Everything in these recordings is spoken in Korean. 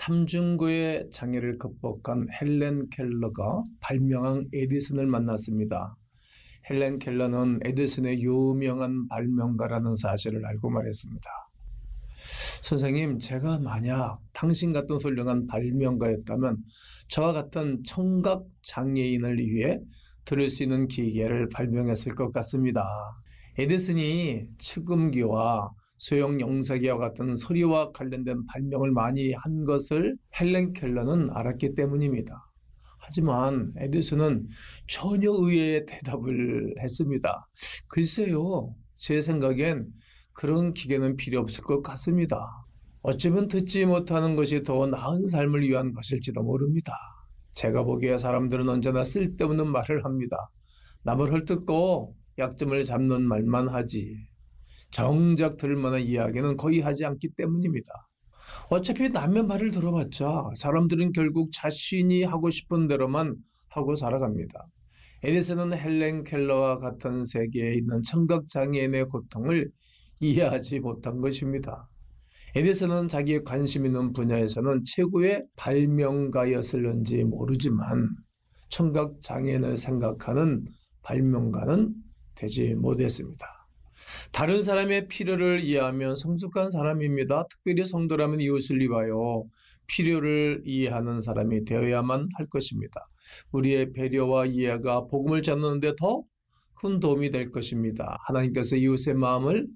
삼중구의 장애를 극복한 헬렌 켈러가 발명한 에디슨을 만났습니다. 헬렌 켈러는 에디슨의 유명한 발명가라는 사실을 알고 말했습니다. 선생님, 제가 만약 당신 같은 훌륭한 발명가였다면 저와 같은 청각 장애인을 위해 들을 수 있는 기계를 발명했을 것 같습니다. 에디슨이 측음기와 소형 영사기와 같은 소리와 관련된 발명을 많이 한 것을 헬렌 켈러는 알았기 때문입니다. 하지만 에디슨은 전혀 의외의 대답을 했습니다. 글쎄요, 제 생각엔 그런 기계는 필요 없을 것 같습니다. 어쩌면 듣지 못하는 것이 더 나은 삶을 위한 것일지도 모릅니다. 제가 보기에 사람들은 언제나 쓸데없는 말을 합니다. 남을 헐뜯고 약점을 잡는 말만 하지. 정작 들을 만한 이야기는 거의 하지 않기 때문입니다. 어차피 남의 말을 들어봤자 사람들은 결국 자신이 하고 싶은 대로만 하고 살아갑니다. 에디슨은 헬렌 켈러와 같은 세계에 있는 청각장애인의 고통을 이해하지 못한 것입니다. 에디슨은 자기의 관심 있는 분야에서는 최고의 발명가였을는지 모르지만 청각장애인을 생각하는 발명가는 되지 못했습니다. 다른 사람의 필요를 이해하면 성숙한 사람입니다. 특별히 성도라면 이웃을 이와요. 필요를 이해하는 사람이 되어야만 할 것입니다. 우리의 배려와 이해가 복음을 전하는데 더 큰 도움이 될 것입니다. 하나님께서 이웃의 마음을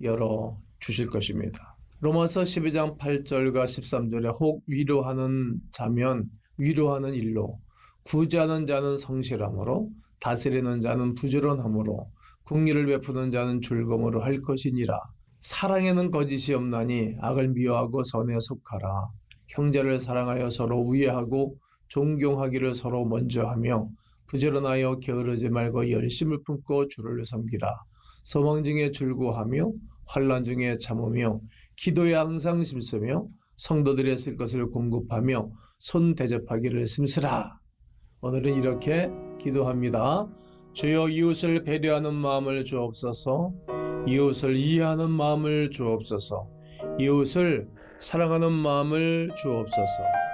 열어 주실 것입니다. 로마서 12장 8절과 13절에 혹 위로하는 자면 위로하는 일로 구제하는 자는 성실함으로 다스리는 자는 부지런함으로 국리를 베푸는 자는 즐거움으로 할 것이니라. 사랑에는 거짓이 없나니 악을 미워하고 선에 속하라. 형제를 사랑하여 서로 우애하고 존경하기를 서로 먼저 하며 부지런하여 게으르지 말고 열심을 품고 주를 섬기라. 소망 중에 즐거하며 환란 중에 참으며 기도에 항상 심쓰며 성도들의 쓸 것을 공급하며 손 대접하기를 심쓰라. 오늘은 이렇게 기도합니다. 주여 이웃을 배려하는 마음을 주옵소서, 이웃을 이해하는 마음을 주옵소서, 이웃을 사랑하는 마음을 주옵소서.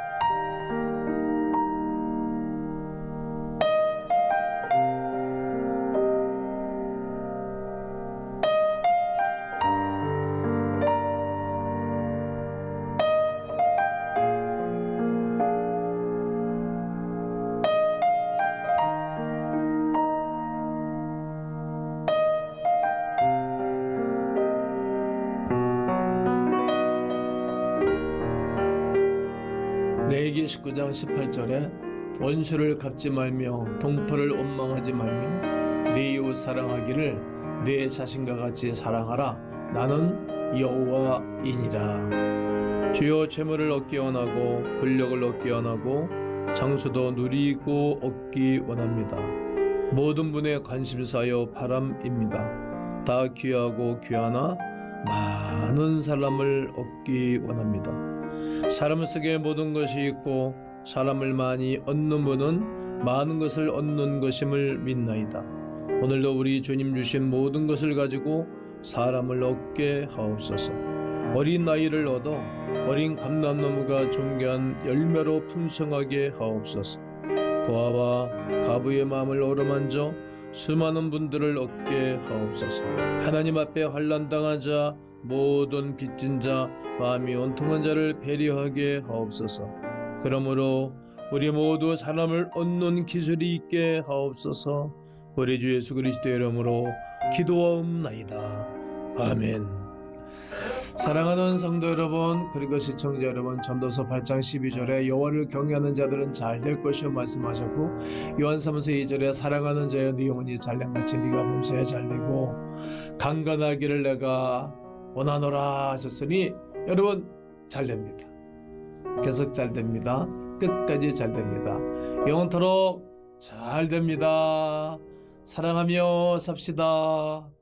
레기 19장 18절에 원수를 갚지 말며 동포를 원망하지 말며 네 이웃 사랑하기를 내 자신과 같이 사랑하라. 나는 여호와이니라. 주여 재물을 얻기 원하고 권력을 얻기 원하고 장수도 누리고 얻기 원합니다. 모든 분의 관심사여 바람입니다. 다 귀하고 귀하나 많은 사람을 얻기 원합니다 사람 속에 모든 것이 있고 사람을 많이 얻는 분은 많은 것을 얻는 것임을 믿나이다. 오늘도 우리 주님 주신 모든 것을 가지고 사람을 얻게 하옵소서. 어린 나이를 얻어 어린 감람나무가 존귀한 열매로 풍성하게 하옵소서. 고아와 가부의 마음을 어루만져 수많은 분들을 얻게 하옵소서. 하나님 앞에 환란당하자 모든 빚진 자 마음이 온통한 자를 배려하게 하옵소서. 그러므로 우리 모두 사람을 얻는 기술이 있게 하옵소서. 우리 주 예수 그리스도 이름으로 기도하옵나이다. 아멘. 사랑하는 성도 여러분 그리고 시청자 여러분 전도서 8장 12절에 여호와를 경외하는 자들은 잘 될 것이요 말씀하셨고 요한사무서 2절에 사랑하는 자여 네 영혼이 잘된같이 네가 몸소에 잘되고 강건하기를 내가 원하노라 하셨으니 여러분 잘 됩니다. 계속 잘 됩니다. 끝까지 잘 됩니다. 영원토록 잘 됩니다. 사랑하며 삽시다.